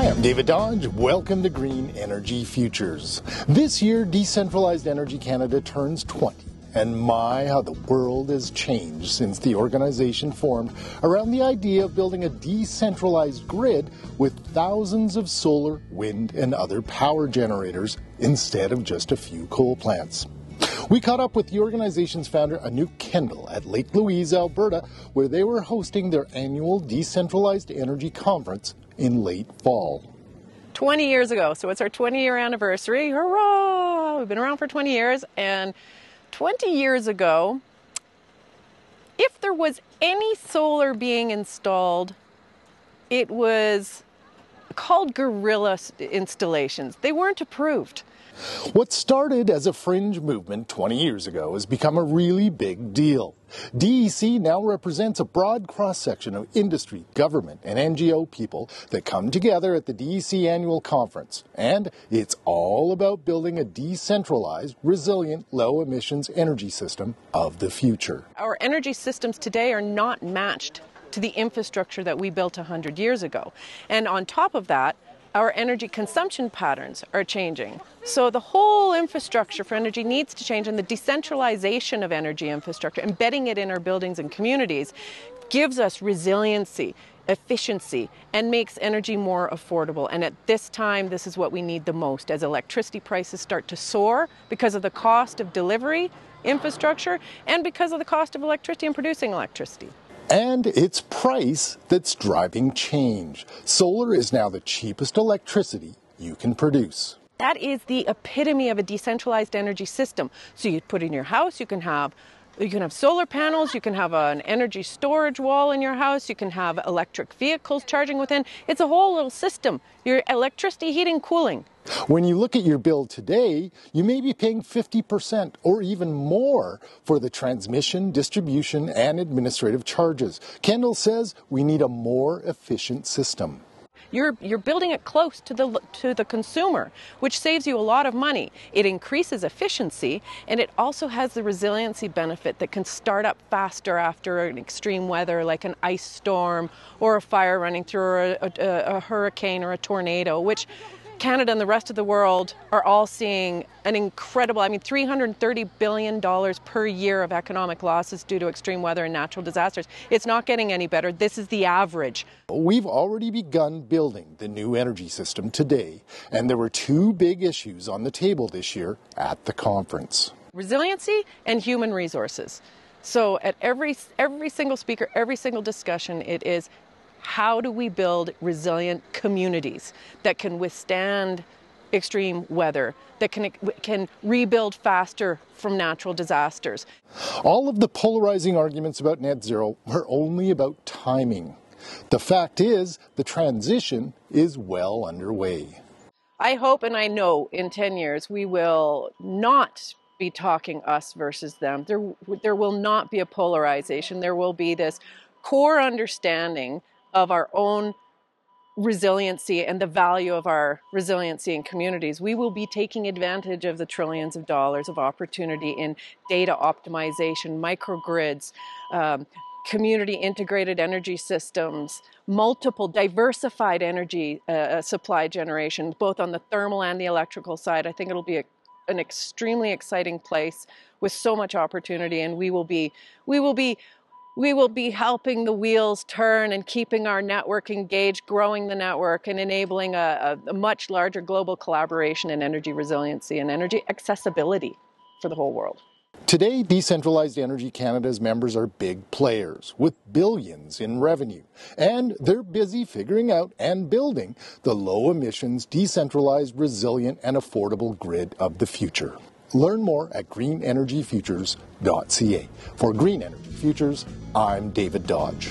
Hi, I'm David Dodge. Welcome to Green Energy Futures. This year, Decentralized Energy Canada turns 20. And my, how the world has changed since the organization formed around the idea of building a decentralized grid with thousands of solar, wind, and other power generators instead of just a few coal plants. We caught up with the organization's founder, Anouk Kendall, at Lake Louise, Alberta, where they were hosting their annual Decentralized Energy Conference in late fall. 20 years ago, so it's our 20 year anniversary. Hurrah! We've been around for 20 years, and 20 years ago, if there was any solar being installed, it was called guerrilla installations. They weren't approved. What started as a fringe movement 20 years ago has become a really big deal. DEC now represents a broad cross section of industry, government, and NGO people that come together at the DEC annual conference. And it's all about building a decentralized, resilient, low emissions energy system of the future. Our energy systems today are not matched to the infrastructure that we built 100 years ago. And on top of that, our energy consumption patterns are changing. So the whole infrastructure for energy needs to change, and the decentralization of energy infrastructure, embedding it in our buildings and communities, gives us resiliency, efficiency, and makes energy more affordable. And at this time, this is what we need the most as electricity prices start to soar because of the cost of delivery infrastructure and because of the cost of electricity and producing electricity and its price that's driving change. Solar is now the cheapest electricity you can produce. That is the epitome of a decentralized energy system. So you put in your house, you can have you can have solar panels, you can have an energy storage wall in your house, you can have electric vehicles charging within. It's a whole little system. Your electricity, heating, cooling. When you look at your bill today, you may be paying 50% or even more for the transmission, distribution, and administrative charges. Kendall says we need a more efficient system. You're, you're building it close to the, to the consumer, which saves you a lot of money. It increases efficiency, and it also has the resiliency benefit that can start up faster after an extreme weather like an ice storm or a fire running through a, a, a hurricane or a tornado, which Canada and the rest of the world are all seeing an incredible, I mean, $330 billion per year of economic losses due to extreme weather and natural disasters. It's not getting any better. This is the average. We've already begun building the new energy system today, and there were two big issues on the table this year at the conference resiliency and human resources. So at every every single speaker, every single discussion, it is how do we build resilient communities that can withstand extreme weather, that can, can rebuild faster from natural disasters? All of the polarizing arguments about net zero are only about timing. The fact is, the transition is well underway. I hope and I know in 10 years we will not be talking us versus them. There, there will not be a polarization. There will be this core understanding of our own resiliency and the value of our resiliency in communities, we will be taking advantage of the trillions of dollars of opportunity in data optimization, microgrids, um, community integrated energy systems, multiple diversified energy uh, uh, supply generation, both on the thermal and the electrical side. I think it'll be a, an extremely exciting place with so much opportunity, and we will be we will be we will be helping the wheels turn and keeping our network engaged, growing the network, and enabling a, a, much larger global collaboration in energy resiliency and energy accessibility for the whole world. Today, Decentralized Energy Canada's members are big players with billions in revenue, and they're busy figuring out and building the low emissions, decentralized, resilient, and affordable grid of the future. Learn more at greenenergyfutures.ca. For Green Energy Futures, I'm David Dodge.